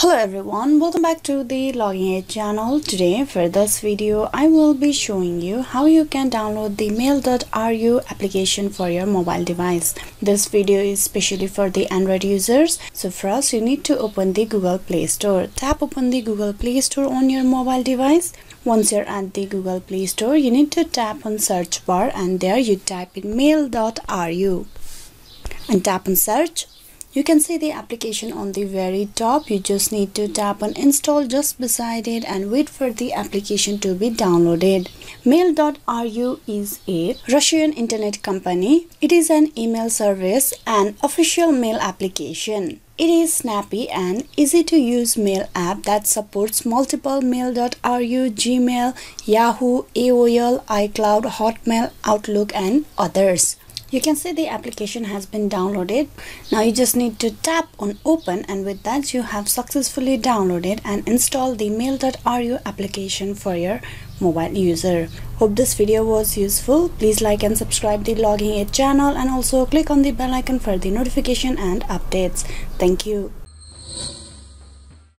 Hello everyone, welcome back to the Login Aid channel. Today for this video, I will be showing you how you can download the mail.ru application for your mobile device. This video is specially for the Android users. So first you need to open the Google Play Store. Tap open the Google Play Store on your mobile device. Once you're at the Google Play Store, you need to tap on search bar and there you type in mail.ru and tap on search you can see the application on the very top. You just need to tap on install just beside it and wait for the application to be downloaded. Mail.ru is a russian internet company. It is an email service and official mail application. It is snappy and easy to use mail app that supports multiple mail.ru, Gmail, Yahoo, AOL, iCloud, Hotmail, Outlook and others you can see the application has been downloaded. Now you just need to tap on open and with that you have successfully downloaded and installed the mail.ru application for your mobile user. Hope this video was useful. Please like and subscribe the Login Aid channel and also click on the bell icon for the notification and updates. Thank you